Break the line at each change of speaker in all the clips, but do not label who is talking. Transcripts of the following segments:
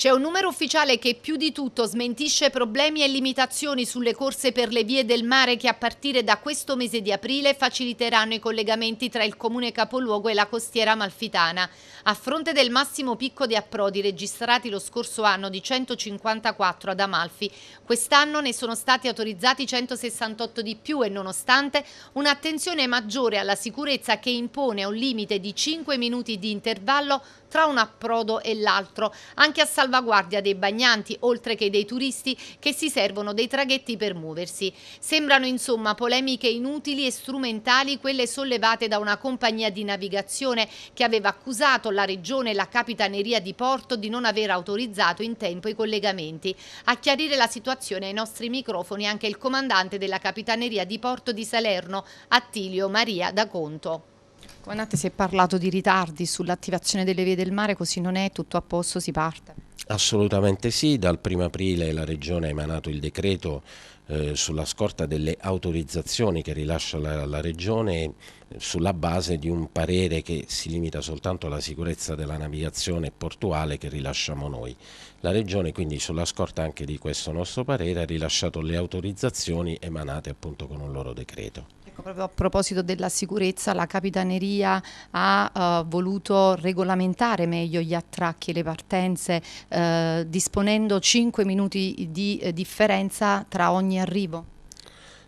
C'è un numero ufficiale che più di tutto smentisce problemi e limitazioni sulle corse per le vie del mare che a partire da questo mese di aprile faciliteranno i collegamenti tra il comune capoluogo e la costiera malfitana. A fronte del massimo picco di approdi registrati lo scorso anno di 154 ad Amalfi, quest'anno ne sono stati autorizzati 168 di più e nonostante un'attenzione maggiore alla sicurezza che impone un limite di 5 minuti di intervallo tra un approdo e l'altro, anche a salvaguardia dei bagnanti, oltre che dei turisti che si servono dei traghetti per muoversi. Sembrano insomma polemiche inutili e strumentali quelle sollevate da una compagnia di navigazione che aveva accusato la Regione e la Capitaneria di Porto di non aver autorizzato in tempo i collegamenti. A chiarire la situazione ai nostri microfoni anche il comandante della Capitaneria di Porto di Salerno, Attilio Maria da Conto.
Comandante, si è parlato di ritardi sull'attivazione delle vie del mare, così non è, tutto a posto, si parte?
Assolutamente sì, dal 1 aprile la Regione ha emanato il decreto eh, sulla scorta delle autorizzazioni che rilascia la, la, Regione sulla base di un parere che si limita soltanto alla sicurezza della navigazione portuale che rilasciamo noi. La Regione quindi sulla scorta anche di questo nostro parere ha rilasciato le autorizzazioni emanate appunto con un loro decreto.
Ecco, proprio a proposito della sicurezza, la Capitaneria ha uh, voluto regolamentare meglio gli attracchi e le partenze, uh, disponendo 5 minuti di uh, differenza tra ogni arrivo.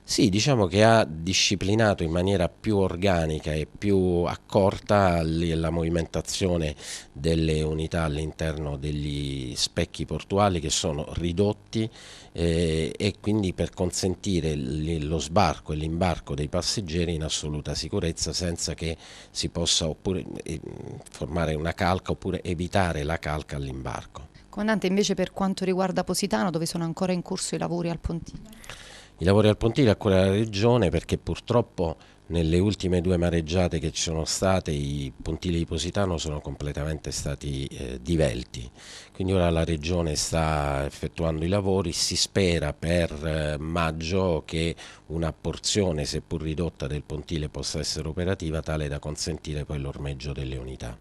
Sì, diciamo che ha disciplinato in maniera più organica e più accorta la movimentazione delle unità all'interno degli specchi portuali che sono ridotti eh, e quindi per consentire lo sbarco e l'imbarco dei passeggeri in assoluta sicurezza senza che si possa oppure, eh, formare una calca oppure evitare la calca all'imbarco.
Comandante, invece per quanto riguarda Positano dove sono ancora in corso i lavori al Pontino?
I lavori al Pontile a cura della Regione perché purtroppo nelle ultime due mareggiate che ci sono state i pontili di Positano sono completamente stati eh, divelti, quindi ora la Regione sta effettuando i lavori, si spera per eh, maggio che una porzione seppur ridotta del pontile possa essere operativa tale da consentire poi l'ormeggio delle unità.